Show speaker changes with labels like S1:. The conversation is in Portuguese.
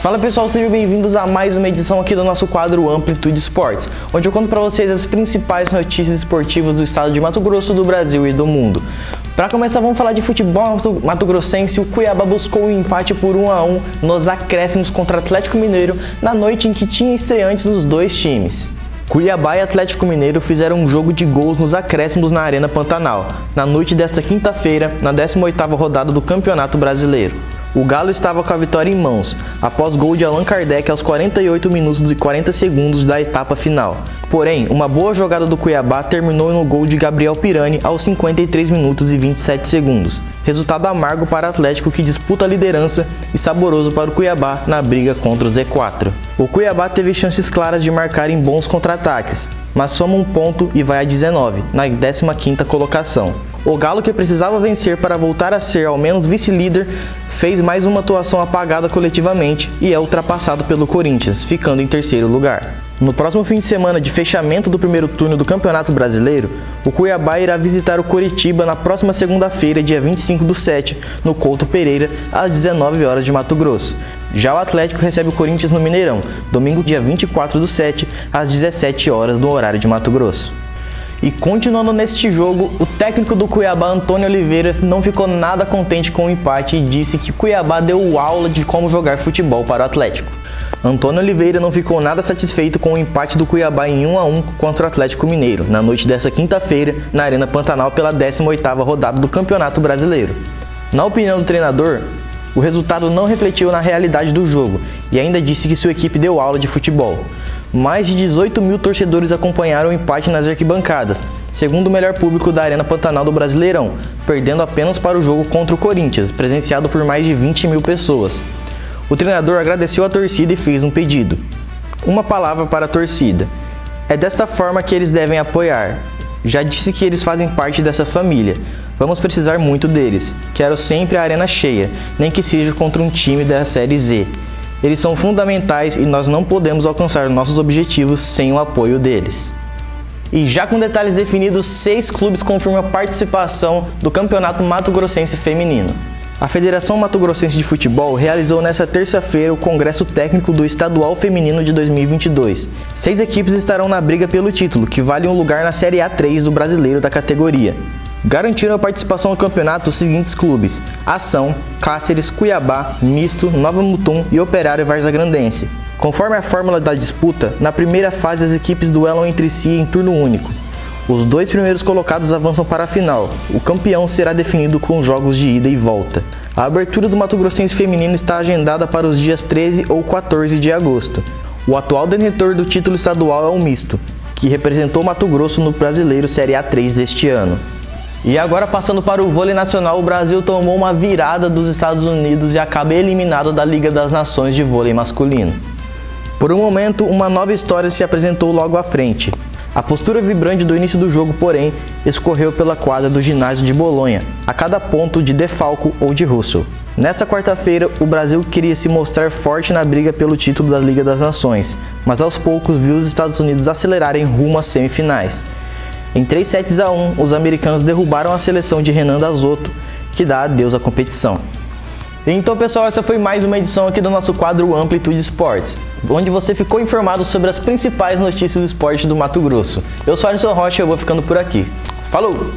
S1: Fala pessoal, sejam bem-vindos a mais uma edição aqui do nosso quadro Amplitude Esportes, onde eu conto para vocês as principais notícias esportivas do estado de Mato Grosso, do Brasil e do mundo. Para começar, vamos falar de futebol Mato Grossense. O Cuiabá buscou um empate por 1 a 1 nos acréscimos contra Atlético Mineiro na noite em que tinha estreantes nos dois times. Cuiabá e Atlético Mineiro fizeram um jogo de gols nos acréscimos na Arena Pantanal, na noite desta quinta-feira, na 18ª rodada do Campeonato Brasileiro. O Galo estava com a vitória em mãos, após gol de Allan Kardec aos 48 minutos e 40 segundos da etapa final. Porém, uma boa jogada do Cuiabá terminou no gol de Gabriel Pirani aos 53 minutos e 27 segundos. Resultado amargo para o Atlético que disputa a liderança e saboroso para o Cuiabá na briga contra o Z4. O Cuiabá teve chances claras de marcar em bons contra-ataques, mas soma um ponto e vai a 19, na 15ª colocação. O Galo, que precisava vencer para voltar a ser ao menos vice-líder, fez mais uma atuação apagada coletivamente e é ultrapassado pelo Corinthians, ficando em terceiro lugar. No próximo fim de semana de fechamento do primeiro turno do Campeonato Brasileiro, o Cuiabá irá visitar o Coritiba na próxima segunda-feira, dia 25 do 7, no Couto Pereira, às 19 horas de Mato Grosso. Já o Atlético recebe o Corinthians no Mineirão, domingo dia 24 do 7, às 17 horas no horário de Mato Grosso. E continuando neste jogo, o técnico do Cuiabá, Antônio Oliveira, não ficou nada contente com o empate e disse que Cuiabá deu aula de como jogar futebol para o Atlético. Antônio Oliveira não ficou nada satisfeito com o empate do Cuiabá em 1 a 1 contra o Atlético Mineiro, na noite desta quinta-feira, na Arena Pantanal pela 18ª rodada do Campeonato Brasileiro. Na opinião do treinador, o resultado não refletiu na realidade do jogo e ainda disse que sua equipe deu aula de futebol. Mais de 18 mil torcedores acompanharam o empate nas arquibancadas, segundo o melhor público da Arena Pantanal do Brasileirão, perdendo apenas para o jogo contra o Corinthians, presenciado por mais de 20 mil pessoas. O treinador agradeceu a torcida e fez um pedido. Uma palavra para a torcida. É desta forma que eles devem apoiar. Já disse que eles fazem parte dessa família. Vamos precisar muito deles. Quero sempre a arena cheia, nem que seja contra um time da Série Z. Eles são fundamentais e nós não podemos alcançar nossos objetivos sem o apoio deles. E já com detalhes definidos, seis clubes confirmam a participação do Campeonato Mato Grossense Feminino. A Federação Mato Grossense de Futebol realizou nesta terça-feira o Congresso Técnico do Estadual Feminino de 2022. Seis equipes estarão na briga pelo título, que vale um lugar na Série A3 do brasileiro da categoria. Garantiram a participação no campeonato os seguintes clubes: Ação, Cáceres, Cuiabá, Misto, Nova Mutum e Operário Varza Grandense. Conforme a fórmula da disputa, na primeira fase as equipes duelam entre si em turno único. Os dois primeiros colocados avançam para a final. O campeão será definido com jogos de ida e volta. A abertura do Mato Grossense feminino está agendada para os dias 13 ou 14 de agosto. O atual detentor do título estadual é o Misto, que representou Mato Grosso no Brasileiro Série A3 deste ano. E agora passando para o vôlei nacional, o Brasil tomou uma virada dos Estados Unidos e acaba eliminado da Liga das Nações de vôlei masculino. Por um momento, uma nova história se apresentou logo à frente. A postura vibrante do início do jogo, porém, escorreu pela quadra do ginásio de Bolonha, a cada ponto de Defalco ou de Russell. Nesta quarta-feira, o Brasil queria se mostrar forte na briga pelo título da Liga das Nações, mas aos poucos viu os Estados Unidos acelerarem rumo às semifinais. Em 3 sets a 1, os americanos derrubaram a seleção de Renan Dazotto, que dá adeus à competição. Então, pessoal, essa foi mais uma edição aqui do nosso quadro Amplitude Esportes, onde você ficou informado sobre as principais notícias do esporte do Mato Grosso. Eu sou Alisson Rocha e eu vou ficando por aqui. Falou!